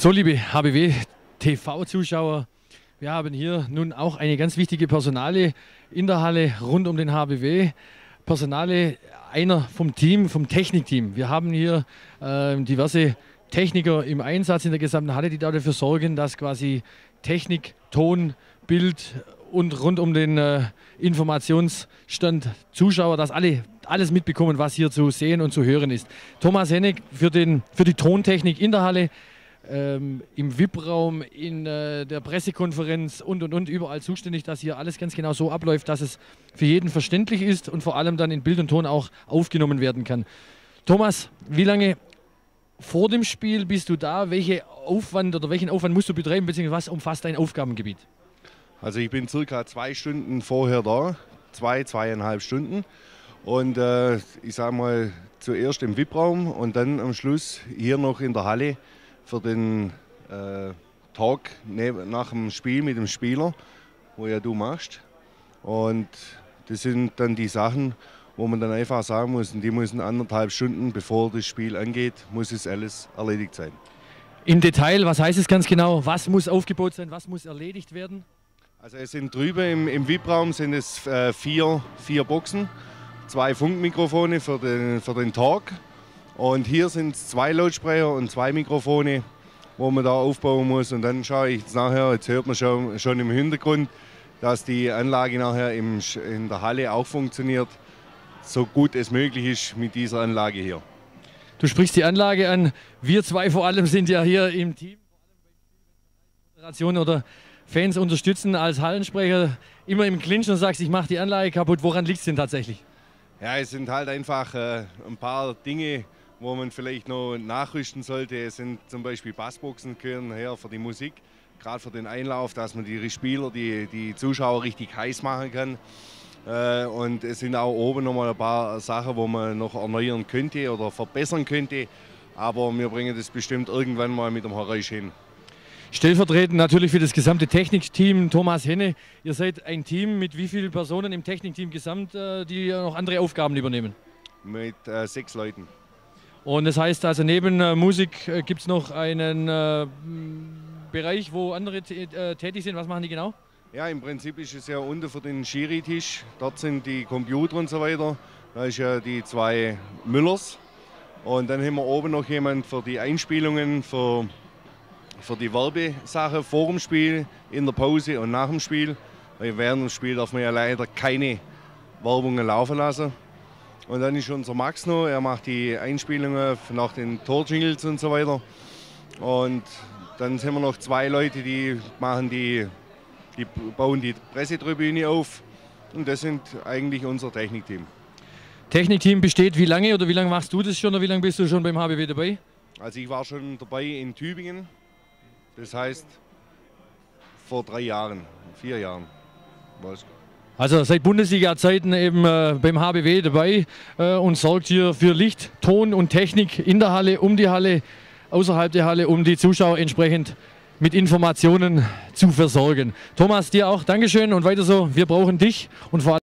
So, liebe HBW TV-Zuschauer, wir haben hier nun auch eine ganz wichtige Personale in der Halle rund um den HBW. Personale einer vom Team, vom Technikteam. Wir haben hier äh, diverse Techniker im Einsatz in der gesamten Halle, die dafür sorgen, dass quasi Technik, Ton, Bild und rund um den äh, Informationsstand Zuschauer, dass alle alles mitbekommen, was hier zu sehen und zu hören ist. Thomas Hennig für, den, für die Tontechnik in der Halle, ähm, im VIP-Raum, in äh, der Pressekonferenz und und und überall zuständig, dass hier alles ganz genau so abläuft, dass es für jeden verständlich ist und vor allem dann in Bild und Ton auch aufgenommen werden kann. Thomas, wie lange vor dem Spiel bist du da? Welche Aufwand oder welchen Aufwand musst du betreiben, beziehungsweise was umfasst dein Aufgabengebiet? Also ich bin circa zwei Stunden vorher da, zwei, zweieinhalb Stunden. Und äh, ich sage mal, zuerst im VIP-Raum und dann am Schluss hier noch in der Halle für den äh, Talk nach dem Spiel mit dem Spieler, wo ja du machst. Und das sind dann die Sachen, wo man dann einfach sagen muss, und die müssen anderthalb Stunden, bevor das Spiel angeht, muss es alles erledigt sein. Im Detail, was heißt es ganz genau? Was muss aufgebaut sein? Was muss erledigt werden? Also es sind drüben im, im VIP-Raum sind es äh, vier, vier Boxen, zwei Funkmikrofone für den, für den Talk und hier sind es zwei Lautsprecher und zwei Mikrofone, wo man da aufbauen muss. Und dann schaue ich jetzt nachher, jetzt hört man schon, schon im Hintergrund, dass die Anlage nachher im, in der Halle auch funktioniert, so gut es möglich ist mit dieser Anlage hier. Du sprichst die Anlage an. Wir zwei vor allem sind ja hier im Team. oder Fans unterstützen als Hallensprecher immer im Clinch und sagst, ich mache die Anlage kaputt. Woran liegt es denn tatsächlich? Ja, es sind halt einfach äh, ein paar Dinge, wo man vielleicht noch nachrüsten sollte. Es sind zum Beispiel Bassboxen gehören her für die Musik, gerade für den Einlauf, dass man die Spieler, die, die Zuschauer richtig heiß machen kann. Äh, und es sind auch oben noch mal ein paar Sachen, wo man noch erneuern könnte oder verbessern könnte. Aber wir bringen das bestimmt irgendwann mal mit dem Horeisch hin. Stellvertretend natürlich für das gesamte Technikteam Thomas Henne. Ihr seid ein Team mit wie vielen Personen im Technikteam gesamt, äh, die noch andere Aufgaben übernehmen? Mit äh, sechs Leuten. Und das heißt also, neben äh, Musik äh, gibt es noch einen äh, Bereich, wo andere äh, tätig sind. Was machen die genau? Ja, im Prinzip ist es ja unten für den Schiri-Tisch. Dort sind die Computer und so weiter. Da ist ja die zwei Müllers. Und dann haben wir oben noch jemand für die Einspielungen, für, für die Werbesache vor dem Spiel, in der Pause und nach dem Spiel. Weil während dem Spiel darf man ja leider keine Werbungen laufen lassen. Und dann ist unser Max noch, er macht die Einspielungen nach den Torjingles und so weiter. Und dann sind wir noch zwei Leute, die machen die, die bauen die Pressetribüne auf. Und das sind eigentlich unser Technikteam. Technikteam besteht wie lange oder wie lange machst du das schon oder wie lange bist du schon beim HBW dabei? Also ich war schon dabei in Tübingen. Das heißt vor drei Jahren, vier Jahren. Was? Also seit Bundesliga-Zeiten eben äh, beim HBW dabei äh, und sorgt hier für Licht, Ton und Technik in der Halle, um die Halle, außerhalb der Halle, um die Zuschauer entsprechend mit Informationen zu versorgen. Thomas, dir auch Dankeschön und weiter so. Wir brauchen dich und vor allem